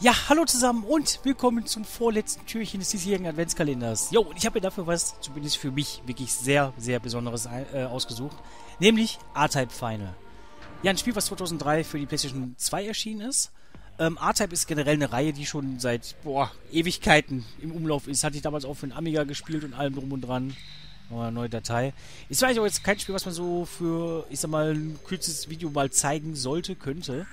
Ja, hallo zusammen und willkommen zum vorletzten Türchen des diesjährigen Adventskalenders. Jo, und ich habe mir dafür was, zumindest für mich, wirklich sehr, sehr Besonderes äh, ausgesucht. Nämlich A-Type Final. Ja, ein Spiel, was 2003 für die PlayStation 2 erschienen ist. Ähm, A-Type ist generell eine Reihe, die schon seit, boah, Ewigkeiten im Umlauf ist. Hatte ich damals auch für den Amiga gespielt und allem drum und dran. Eine neue Datei. Ist eigentlich auch jetzt kein Spiel, was man so für, ich sag mal, ein kürzes Video mal zeigen sollte, könnte.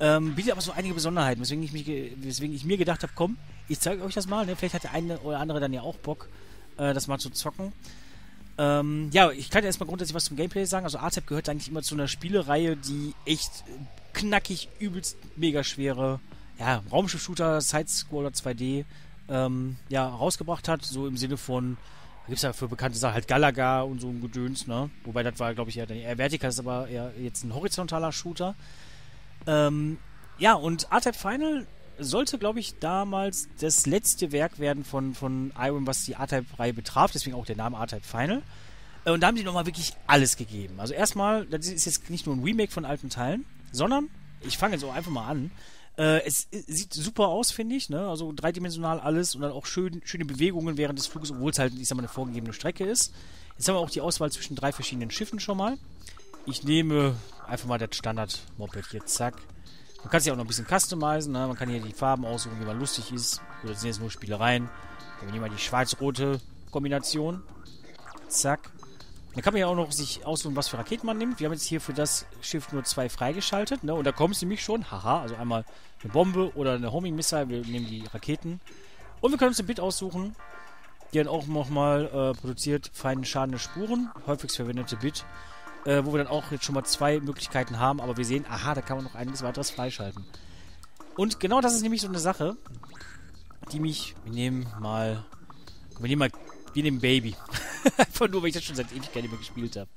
Ähm, bietet aber so einige Besonderheiten, weswegen ich, mich, weswegen ich mir gedacht habe, komm, ich zeige euch das mal. Ne? Vielleicht hat der eine oder andere dann ja auch Bock, äh, das mal zu zocken. Ähm, ja, ich kann erstmal grundsätzlich was zum Gameplay sagen. Also ATEP gehört eigentlich immer zu einer Spielereihe, die echt knackig, übelst mega schwere ja, Raumschiff-Shooter, Side-Scroller 2D ähm, ja, rausgebracht hat. So im Sinne von, da gibt es ja für bekannte Sachen halt Galaga und so ein Gedöns, ne? Wobei das war, glaube ich, eher, eher vertikal, ist aber eher jetzt ein horizontaler Shooter. Ähm, ja, und R-Type Final sollte, glaube ich, damals das letzte Werk werden von, von Iron, was die R-Type-Reihe betraf, deswegen auch der Name R-Type Final. Äh, und da haben sie nochmal wirklich alles gegeben. Also erstmal, das ist jetzt nicht nur ein Remake von alten Teilen, sondern, ich fange jetzt auch einfach mal an, äh, es, es, sieht super aus, finde ich, ne? Also dreidimensional alles und dann auch schön, schöne Bewegungen während des Fluges, obwohl es halt, ich sag mal, eine vorgegebene Strecke ist. Jetzt haben wir auch die Auswahl zwischen drei verschiedenen Schiffen schon mal. Ich nehme einfach mal das Standard-Moped hier, zack. Man kann sich auch noch ein bisschen customizen, ne? man kann hier die Farben aussuchen, wie man lustig ist. Das sind jetzt nur Spielereien. Wir nehmen mal die schwarz-rote Kombination. Zack. Dann kann man ja auch noch sich aussuchen, was für Raketen man nimmt. Wir haben jetzt hier für das Schiff nur zwei freigeschaltet. Ne? Und da kommt es nämlich schon. Haha, also einmal eine Bombe oder eine Homing-Missile. Wir nehmen die Raketen. Und wir können uns ein Bit aussuchen. Die dann auch nochmal äh, produziert feinen Schaden Spuren. Häufigst verwendete Bit äh, wo wir dann auch jetzt schon mal zwei Möglichkeiten haben, aber wir sehen, aha, da kann man noch einiges weiteres freischalten. Und genau das ist nämlich so eine Sache, die mich, wir nehmen mal, wir nehmen mal, wir nehmen Baby. Einfach nur, weil ich das schon seit Ewigkeit nicht mehr gespielt habe.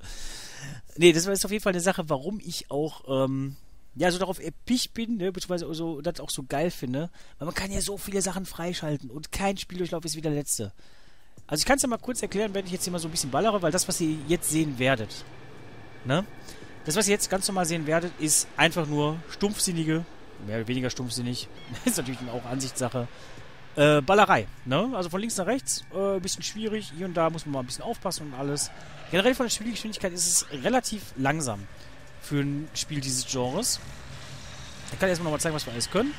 Nee, das ist auf jeden Fall eine Sache, warum ich auch, ähm, ja, so darauf erpicht bin, ne, beziehungsweise so, das auch so geil finde, weil man kann ja so viele Sachen freischalten und kein Spieldurchlauf ist wie der letzte. Also ich kann es ja mal kurz erklären, wenn ich jetzt hier mal so ein bisschen ballere, weil das, was ihr jetzt sehen werdet, Ne? Das, was ihr jetzt ganz normal sehen werdet, ist einfach nur stumpfsinnige, mehr oder weniger stumpfsinnig, ist natürlich auch Ansichtssache, äh, Ballerei. Ne? Also von links nach rechts, äh, bisschen schwierig, hier und da muss man mal ein bisschen aufpassen und alles. Generell von der Spielgeschwindigkeit ist es relativ langsam für ein Spiel dieses Genres. Ich kann erstmal nochmal zeigen, was wir alles können.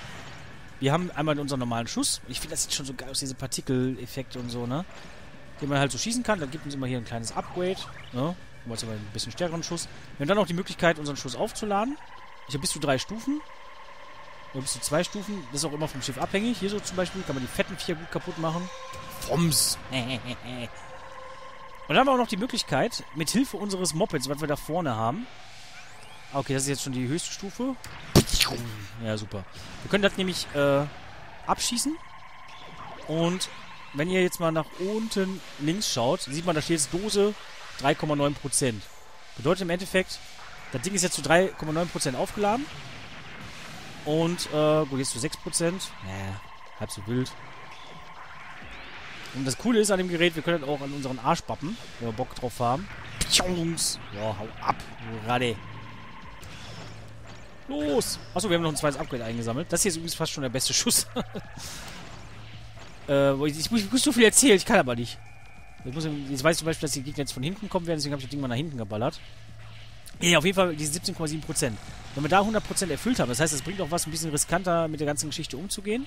Wir haben einmal unseren normalen Schuss. Ich finde, das sieht schon so geil aus, diese Partikeleffekte und so, ne? Den man halt so schießen kann. Dann gibt uns immer hier ein kleines Upgrade, ne? Jetzt aber ein bisschen stärkeren Schuss. Wir haben dann auch die Möglichkeit, unseren Schuss aufzuladen. Ich habe bis zu drei Stufen. Oder bis zu zwei Stufen. Das ist auch immer vom Schiff abhängig. Hier so zum Beispiel kann man die fetten vier gut kaputt machen. Foms. Und dann haben wir auch noch die Möglichkeit, mit Hilfe unseres Mopeds, was wir da vorne haben. Ah, okay, das ist jetzt schon die höchste Stufe. Ja, super. Wir können das nämlich äh, abschießen. Und wenn ihr jetzt mal nach unten links schaut, sieht man, da steht jetzt Dose 3,9%. Bedeutet im Endeffekt, das Ding ist jetzt zu 3,9% aufgeladen. Und, äh, gut, jetzt zu 6%. Naja, halb so wild. Und das Coole ist an dem Gerät, wir können auch an unseren Arsch bappen, wenn wir Bock drauf haben. Jungs! Ja, hau ab, gerade. Los! Achso, wir haben noch ein zweites Upgrade eingesammelt. Das hier ist übrigens fast schon der beste Schuss. äh, ich, ich, ich muss so viel erzählen, ich kann aber nicht. Jetzt, muss, jetzt weiß ich zum Beispiel, dass die Gegner jetzt von hinten kommen werden, deswegen habe ich das Ding mal nach hinten geballert. Ja, auf jeden Fall diese 17,7%. Wenn wir da 100% erfüllt haben, das heißt, es bringt auch was, ein bisschen riskanter mit der ganzen Geschichte umzugehen.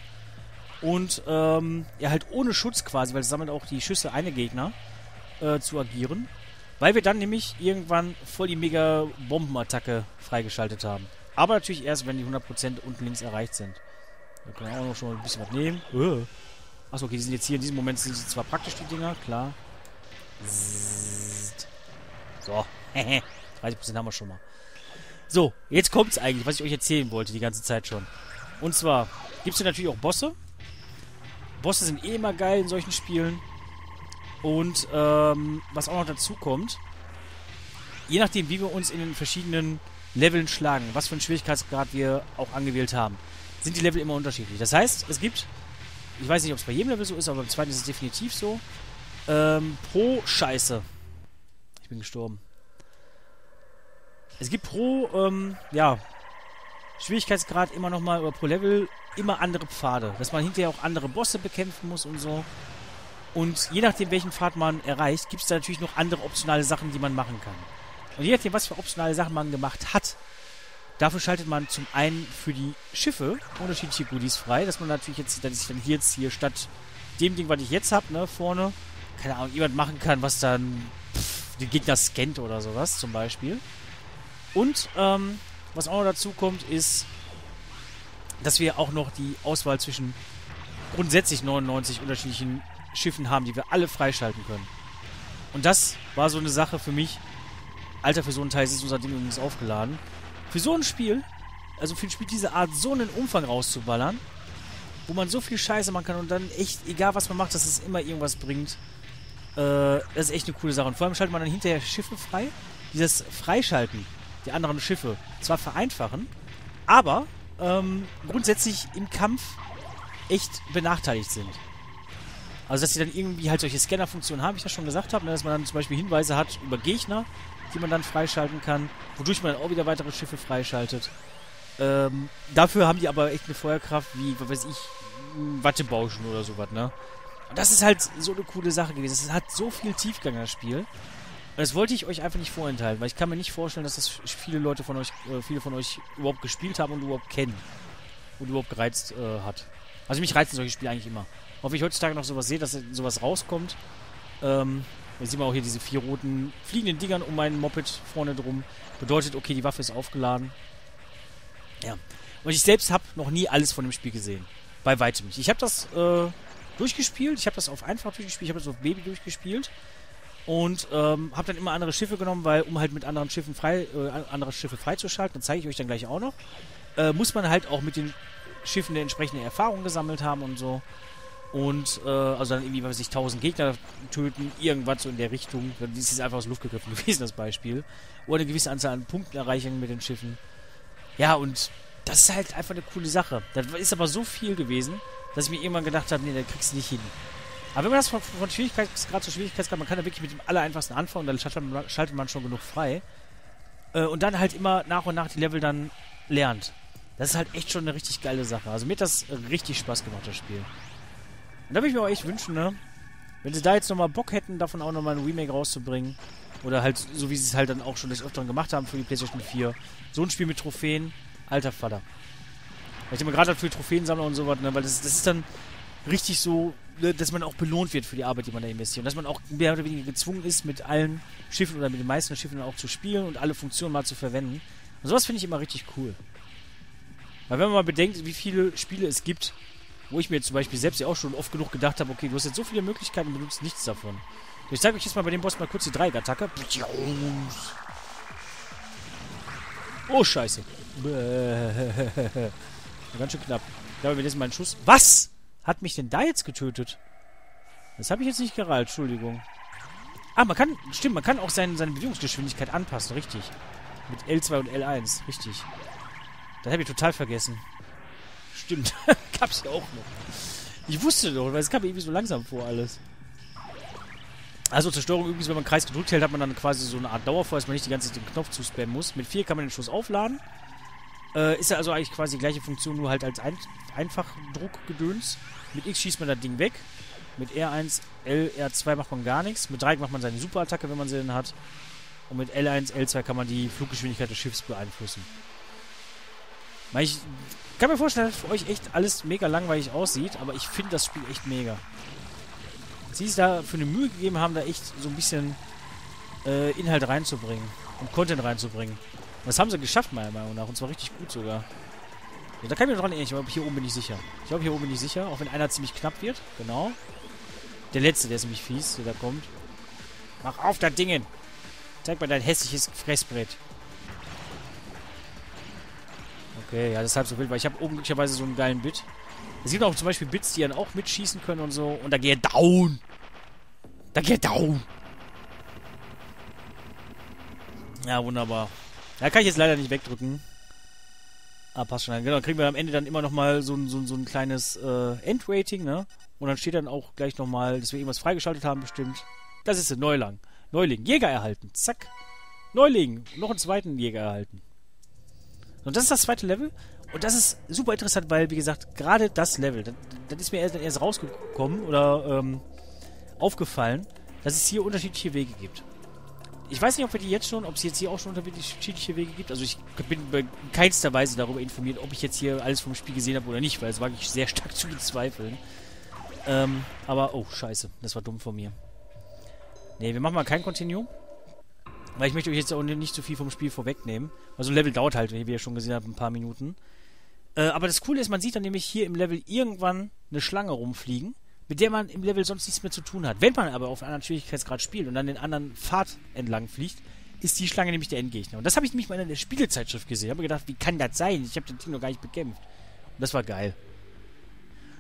Und, ähm, ja, halt ohne Schutz quasi, weil es sammelt auch die Schüsse eine Gegner, äh, zu agieren. Weil wir dann nämlich irgendwann voll die mega Bombenattacke freigeschaltet haben. Aber natürlich erst, wenn die 100% unten links erreicht sind. Da können wir auch noch schon mal ein bisschen was nehmen. Uh. Achso, okay, die sind jetzt hier in diesem Moment sind sie zwar praktisch, die Dinger, klar. So. 30% haben wir schon mal. So, jetzt kommt's eigentlich, was ich euch erzählen wollte, die ganze Zeit schon. Und zwar gibt es hier natürlich auch Bosse. Bosse sind eh immer geil in solchen Spielen. Und ähm, was auch noch dazu kommt, je nachdem, wie wir uns in den verschiedenen Leveln schlagen, was für einen Schwierigkeitsgrad wir auch angewählt haben, sind die Level immer unterschiedlich. Das heißt, es gibt, ich weiß nicht, ob es bei jedem Level so ist, aber beim zweiten ist es definitiv so, ähm, pro Scheiße. Ich bin gestorben. Es gibt pro, ähm, ja, Schwierigkeitsgrad immer nochmal, oder pro Level immer andere Pfade. Dass man hinterher auch andere Bosse bekämpfen muss und so. Und je nachdem, welchen Pfad man erreicht, gibt es da natürlich noch andere optionale Sachen, die man machen kann. Und je nachdem, was für optionale Sachen man gemacht hat, dafür schaltet man zum einen für die Schiffe unterschiedliche Goodies frei, dass man natürlich jetzt, dass ich dann hier jetzt hier statt dem Ding, was ich jetzt habe, ne, vorne, keine Ahnung, jemand machen kann, was dann pff, den Gegner scannt oder sowas, zum Beispiel. Und, ähm, was auch noch dazu kommt, ist, dass wir auch noch die Auswahl zwischen grundsätzlich 99 unterschiedlichen Schiffen haben, die wir alle freischalten können. Und das war so eine Sache für mich. Alter, für so einen Teil ist unser Ding übrigens aufgeladen. Für so ein Spiel, also für ein Spiel dieser Art, so einen Umfang rauszuballern, wo man so viel Scheiße machen kann und dann echt, egal was man macht, dass es immer irgendwas bringt, äh, das ist echt eine coole Sache. Und vor allem schaltet man dann hinterher Schiffe frei. Dieses Freischalten die anderen Schiffe zwar vereinfachen, aber ähm, grundsätzlich im Kampf echt benachteiligt sind. Also, dass sie dann irgendwie halt solche Scanner-Funktionen haben, wie ich das schon gesagt habe, ne, dass man dann zum Beispiel Hinweise hat über Gegner, die man dann freischalten kann, wodurch man dann auch wieder weitere Schiffe freischaltet. Ähm, dafür haben die aber echt eine Feuerkraft wie, was weiß ich, Wattebauschen oder sowas, ne? Und das ist halt so eine coole Sache gewesen. Es hat so viel Tiefgang, das Spiel. Das wollte ich euch einfach nicht vorenthalten, weil ich kann mir nicht vorstellen, dass das viele Leute von euch, äh, viele von euch überhaupt gespielt haben und überhaupt kennen. Und überhaupt gereizt äh, hat. Also mich reizen solche Spiele eigentlich immer. Ob ich heutzutage noch sowas sehe, dass sowas rauskommt. Ähm, jetzt sieht man auch hier diese vier roten fliegenden Dingern um meinen Moped vorne drum. Bedeutet, okay, die Waffe ist aufgeladen. Ja. Und ich selbst habe noch nie alles von dem Spiel gesehen. Bei weitem nicht. Ich habe das äh, durchgespielt. Ich habe das auf einfach durchgespielt. Ich habe das auf Baby durchgespielt. Und ähm, habe dann immer andere Schiffe genommen, weil um halt mit anderen Schiffen frei, äh, andere Schiffe freizuschalten, das zeige ich euch dann gleich auch noch, äh, muss man halt auch mit den Schiffen eine entsprechende Erfahrung gesammelt haben und so. Und äh, also dann irgendwie, was ich 1000 Gegner töten, irgendwas so in der Richtung. Das ist einfach aus Luft gegriffen gewesen, das Beispiel. Oder eine gewisse Anzahl an Punkten erreichen mit den Schiffen. Ja, und das ist halt einfach eine coole Sache. Das ist aber so viel gewesen, dass ich mir irgendwann gedacht habe, nee, da kriegst du nicht hin. Aber wenn man das von, von Schwierigkeitsgrad zu Schwierigkeitsgrad, man kann da wirklich mit dem allereinfachsten anfangen, dann schaltet man, schaltet man schon genug frei. Äh, und dann halt immer nach und nach die Level dann lernt. Das ist halt echt schon eine richtig geile Sache. Also mir hat das richtig Spaß gemacht, das Spiel. Und da würde ich mir auch echt wünschen, ne? Wenn sie da jetzt nochmal Bock hätten, davon auch nochmal ein Remake rauszubringen. Oder halt, so wie sie es halt dann auch schon des Öfteren gemacht haben für die PlayStation 4. So ein Spiel mit Trophäen. Alter Vater. Ich immer gerade halt für Trophäensammler und sowas, ne? Weil das, das ist dann richtig so, ne, dass man auch belohnt wird für die Arbeit, die man da investiert. Und dass man auch mehr oder weniger gezwungen ist, mit allen Schiffen oder mit den meisten Schiffen auch zu spielen und alle Funktionen mal zu verwenden. Und sowas finde ich immer richtig cool. Weil wenn man mal bedenkt, wie viele Spiele es gibt, wo ich mir zum Beispiel selbst ja auch schon oft genug gedacht habe, okay, du hast jetzt so viele Möglichkeiten und benutzt nichts davon. Ich zeige euch jetzt mal bei dem Boss mal kurz die Dreieck-Attacke. Oh, scheiße. Ganz schön knapp. Ich glaube, wir lesen meinen Schuss. Was? Hat mich denn da jetzt getötet? Das habe ich jetzt nicht gereilt, Entschuldigung. Ah, man kann, stimmt, man kann auch sein, seine Bewegungsgeschwindigkeit anpassen, richtig. Mit L2 und L1, richtig. Das habe ich total vergessen. Stimmt, gab's ja auch noch. Ich wusste doch, weil es kam irgendwie so langsam vor alles. Also zur Steuerung übrigens, wenn man Kreis gedrückt hält, hat man dann quasi so eine Art Dauerfeuer, dass man nicht die ganze Zeit den Knopf zuspammen muss. Mit 4 kann man den Schuss aufladen. Äh, ist ja also eigentlich quasi die gleiche Funktion, nur halt als Ein Einfachdruckgedöns. Mit X schießt man das Ding weg. Mit R1, L, R2 macht man gar nichts. Mit Dreieck macht man seine Superattacke, wenn man sie denn hat. Und mit L1, L2 kann man die Fluggeschwindigkeit des Schiffs beeinflussen. Ich kann mir vorstellen, dass für euch echt alles mega langweilig aussieht, aber ich finde das Spiel echt mega. Sie sich da für eine Mühe gegeben haben, da echt so ein bisschen äh, Inhalt reinzubringen und Content reinzubringen. Das haben sie geschafft, meiner Meinung nach. Und zwar richtig gut sogar. Ja, da kann ich mir dran erinnern. Ich glaube, hier oben bin ich sicher. Ich glaube, hier oben bin ich sicher. Auch wenn einer ziemlich knapp wird. Genau. Der letzte, der ist nämlich fies, der da kommt. Mach auf, das Dingen! Zeig mal dein hässliches Fressbrett. Okay, ja, das ist halb so wild, weil ich habe oben glücklicherweise so einen geilen Bit. Es gibt auch zum Beispiel Bits, die dann auch mitschießen können und so. Und da geht er down. Da geht er down. Ja, wunderbar. Da kann ich jetzt leider nicht wegdrücken. Ah, passt schon. Genau, dann kriegen wir am Ende dann immer nochmal so, so, so ein kleines äh, Endrating, ne? Und dann steht dann auch gleich nochmal, dass wir irgendwas freigeschaltet haben bestimmt. Das ist ein Neulang. Neuling. Jäger erhalten. Zack. Neuling. Noch einen zweiten Jäger erhalten. Und das ist das zweite Level. Und das ist super interessant, weil, wie gesagt, gerade das Level, das ist mir erst, erst rausgekommen oder ähm, aufgefallen, dass es hier unterschiedliche Wege gibt. Ich weiß nicht, ob wir die jetzt schon, ob es jetzt hier auch schon unterschiedliche Wege gibt. Also ich bin in keinster Weise darüber informiert, ob ich jetzt hier alles vom Spiel gesehen habe oder nicht, weil es wage ich sehr stark zu bezweifeln. Ähm, aber, oh, scheiße. Das war dumm von mir. Ne, wir machen mal kein Continue. Weil ich möchte euch jetzt auch nicht zu viel vom Spiel vorwegnehmen. Also ein Level dauert halt, wie ihr schon gesehen habt, ein paar Minuten. Äh, aber das Coole ist, man sieht dann nämlich hier im Level irgendwann eine Schlange rumfliegen, mit der man im Level sonst nichts mehr zu tun hat. Wenn man aber auf einem anderen Schwierigkeitsgrad spielt und dann den anderen Pfad entlang fliegt, ist die Schlange nämlich der Endgegner. Und das habe ich nämlich mal in der Spielezeitschrift gesehen. Ich habe gedacht, wie kann das sein? Ich habe das Ding noch gar nicht bekämpft. Und das war geil.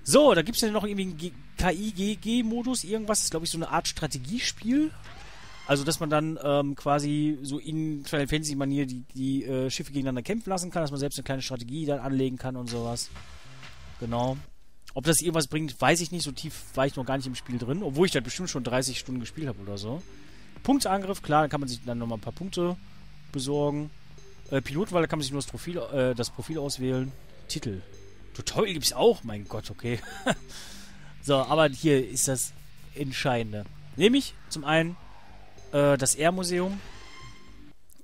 So, da gibt es ja noch irgendwie einen KI-GG-Modus, irgendwas. Das ist, glaube ich, so eine Art Strategiespiel. Also, dass man dann ähm, quasi so in Final Fantasy-Manier die, die äh, Schiffe gegeneinander kämpfen lassen kann, dass man selbst eine kleine Strategie dann anlegen kann und sowas. Genau. Ob das irgendwas bringt, weiß ich nicht. So tief war ich noch gar nicht im Spiel drin, obwohl ich da bestimmt schon 30 Stunden gespielt habe oder so. Punktangriff, klar, da kann man sich dann nochmal ein paar Punkte besorgen. Äh, Pilotenwahl, da kann man sich nur das Profil, äh, das Profil auswählen. Titel. Tutorial gibt es auch, mein Gott, okay. so, aber hier ist das Entscheidende. Nämlich zum einen äh, das Air-Museum.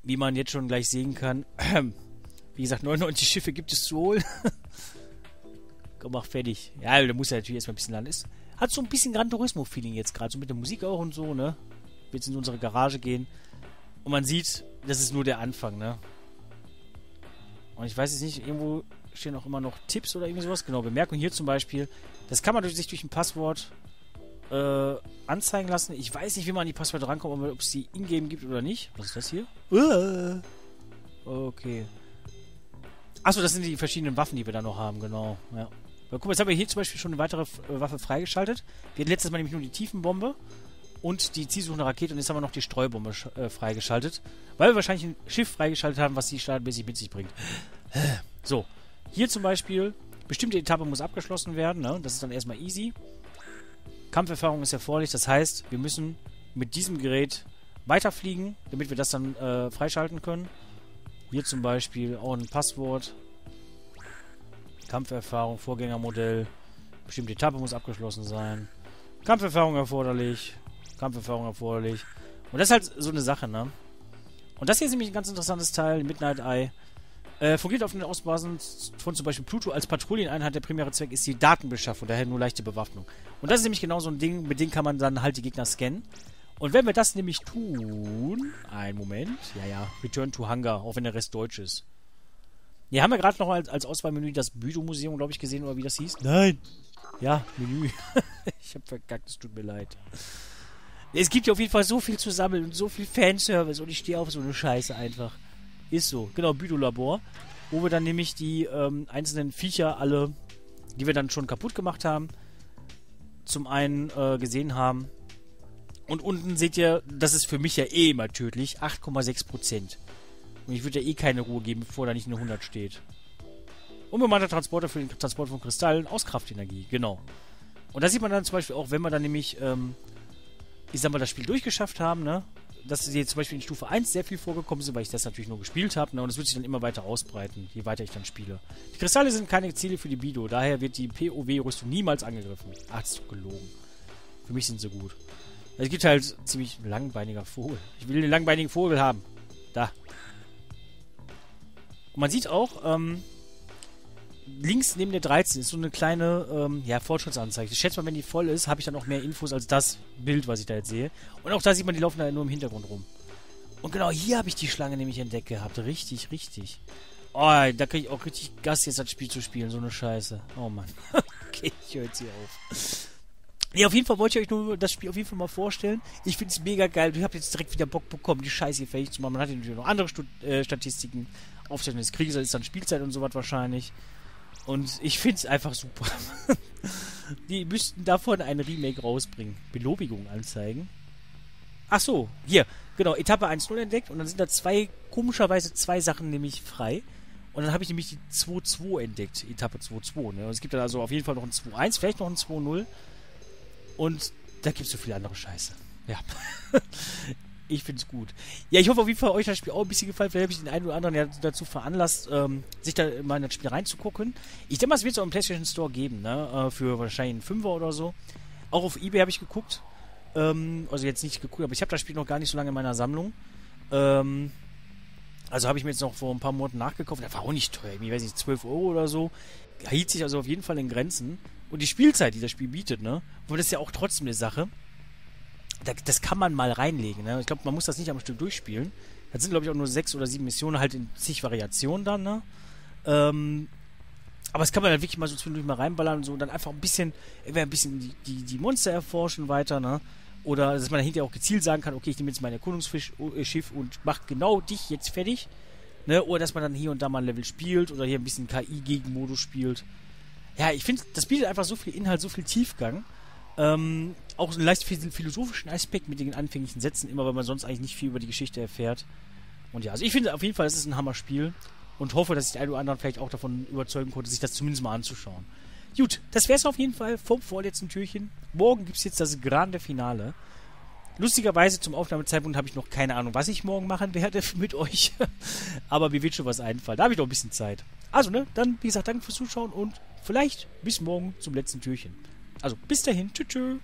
Wie man jetzt schon gleich sehen kann. Wie gesagt, 99 Schiffe gibt es zu holen. Komm, mach fertig. Ja, da muss ja natürlich erstmal ein bisschen landen. Ist, hat so ein bisschen Gran Turismo-Feeling jetzt gerade. So mit der Musik auch und so, ne? Wird jetzt in unsere Garage gehen. Und man sieht, das ist nur der Anfang, ne? Und ich weiß jetzt nicht, irgendwo stehen auch immer noch Tipps oder irgendwie sowas. Genau, Bemerkung hier zum Beispiel. Das kann man durch, sich durch ein Passwort äh, anzeigen lassen. Ich weiß nicht, wie man an die Passwörter rankommt, ob es die ingame gibt oder nicht. Was ist das hier? Uh, okay. Achso, das sind die verschiedenen Waffen, die wir da noch haben, genau. Ja. Aber guck mal, jetzt haben wir hier zum Beispiel schon eine weitere äh, Waffe freigeschaltet. Wir hatten letztes Mal nämlich nur die Tiefenbombe und die zielsuchende Rakete und jetzt haben wir noch die Streubombe äh, freigeschaltet. Weil wir wahrscheinlich ein Schiff freigeschaltet haben, was die standardmäßig mit sich bringt. So, hier zum Beispiel, bestimmte Etappe muss abgeschlossen werden, ne? das ist dann erstmal easy. Kampferfahrung ist erforderlich. Das heißt, wir müssen mit diesem Gerät weiterfliegen, damit wir das dann äh, freischalten können. Hier zum Beispiel auch ein Passwort. Kampferfahrung, Vorgängermodell. Bestimmte Etappe muss abgeschlossen sein. Kampferfahrung erforderlich. Kampferfahrung erforderlich. Und das ist halt so eine Sache, ne? Und das hier ist nämlich ein ganz interessantes Teil, Midnight Eye. Äh, fungiert auf den Ausbasen von zum Beispiel Pluto als Patrouilleneinheit. Der primäre Zweck ist die Datenbeschaffung, daher nur leichte Bewaffnung. Und das ist nämlich genau so ein Ding, mit dem kann man dann halt die Gegner scannen. Und wenn wir das nämlich tun... Ein Moment. Ja, ja. Return to Hunger, auch wenn der Rest deutsch ist. Hier haben wir gerade noch als, als Auswahlmenü das Büdo-Museum, glaube ich, gesehen, oder wie das hieß. Nein. Ja, Menü. ich habe verkackt, es tut mir leid. Es gibt ja auf jeden Fall so viel zu sammeln und so viel Fanservice und ich stehe auf so eine Scheiße einfach. Ist so. Genau, Büdo-Labor. Wo wir dann nämlich die ähm, einzelnen Viecher alle, die wir dann schon kaputt gemacht haben, zum einen äh, gesehen haben. Und unten seht ihr, das ist für mich ja eh immer tödlich, 8,6%. Und ich würde ja eh keine Ruhe geben, bevor da nicht eine 100 steht. Unbemannter Transporter für den Transport von Kristallen aus Kraftenergie, genau. Und da sieht man dann zum Beispiel auch, wenn wir dann nämlich, ähm, ich sag mal, das Spiel durchgeschafft haben, ne? dass sie jetzt zum Beispiel in Stufe 1 sehr viel vorgekommen sind, weil ich das natürlich nur gespielt habe. Ne, und es wird sich dann immer weiter ausbreiten, je weiter ich dann spiele. Die Kristalle sind keine Ziele für die Bido, daher wird die POW-Rüstung niemals angegriffen. Ach, das ist doch gelogen. Für mich sind sie gut. Es gibt halt ziemlich langbeiniger Vogel. Ich will den langbeinigen Vogel haben. Da. Und man sieht auch, ähm, links neben der 13 ist so eine kleine ähm, ja, Fortschrittsanzeige. Ich schätze mal, wenn die voll ist, habe ich dann auch mehr Infos als das Bild, was ich da jetzt sehe. Und auch da sieht man, die laufen da nur im Hintergrund rum. Und genau hier habe ich die Schlange nämlich entdeckt gehabt. Richtig, richtig. Oh, da kriege ich auch richtig Gas, jetzt das Spiel zu spielen. So eine Scheiße. Oh Mann. okay, ich höre jetzt hier auf. Nee, auf jeden Fall wollte ich euch nur das Spiel auf jeden Fall mal vorstellen. Ich finde es mega geil. Ich habe jetzt direkt wieder Bock bekommen, die Scheiße hier fertig zu machen. Man hat natürlich noch andere Stud äh, Statistiken. Aufzeichnung des Krieges, das ist dann Spielzeit und sowas wahrscheinlich. Und ich finde es einfach super. Die müssten davon ein Remake rausbringen. Belobigung anzeigen. Ach so, hier. Genau, Etappe 1.0 entdeckt und dann sind da zwei, komischerweise zwei Sachen nämlich frei. Und dann habe ich nämlich die 2.2 entdeckt, Etappe 2.2. Ne? Und es gibt dann also auf jeden Fall noch ein 2.1, vielleicht noch ein 2.0. Und da gibt es so viele andere Scheiße. Ja. Ich find's gut. Ja, ich hoffe auf jeden Fall, euch das Spiel auch ein bisschen gefallen. Vielleicht habe ich den einen oder anderen ja dazu veranlasst, ähm, sich da mal in das Spiel reinzugucken. Ich denke mal, es wird es auch im PlayStation Store geben, ne? Äh, für wahrscheinlich einen Fünfer oder so. Auch auf Ebay habe ich geguckt. Ähm, also jetzt nicht geguckt, aber ich habe das Spiel noch gar nicht so lange in meiner Sammlung. Ähm, also habe ich mir jetzt noch vor ein paar Monaten nachgekauft. Der war auch nicht teuer. Ich weiß nicht, 12 Euro oder so. Hielt sich also auf jeden Fall in Grenzen. Und die Spielzeit, die das Spiel bietet, ne? Und das ist ja auch trotzdem eine Sache. Das kann man mal reinlegen, ne? Ich glaube, man muss das nicht am Stück durchspielen. Das sind, glaube ich, auch nur sechs oder sieben Missionen, halt in zig Variationen dann, ne? Ähm, aber es kann man dann wirklich mal so zwischendurch mal reinballern und so und dann einfach ein bisschen, ein bisschen die, die, die Monster erforschen weiter, ne? Oder dass man hinterher auch gezielt sagen kann, okay, ich nehme jetzt mein Erkundungsschiff äh, und mache genau dich jetzt fertig. Ne? Oder dass man dann hier und da mal ein Level spielt oder hier ein bisschen KI-Gegenmodus spielt. Ja, ich finde, das bietet einfach so viel Inhalt, so viel Tiefgang. Ähm, auch einen leicht philosophischen Aspekt mit den anfänglichen Sätzen, immer weil man sonst eigentlich nicht viel über die Geschichte erfährt. Und ja, also ich finde auf jeden Fall, es ist ein Hammer-Spiel und hoffe, dass ich den einen oder anderen vielleicht auch davon überzeugen konnte, sich das zumindest mal anzuschauen. Gut, das wäre es auf jeden Fall vom vorletzten Türchen. Morgen gibt es jetzt das Grande Finale. Lustigerweise zum Aufnahmezeitpunkt habe ich noch keine Ahnung, was ich morgen machen werde mit euch. Aber mir wird schon was einfallen. Da habe ich noch ein bisschen Zeit. Also, ne, dann, wie gesagt, danke fürs Zuschauen und vielleicht bis morgen zum letzten Türchen. Also, bis dahin. Tschüss. tschüss.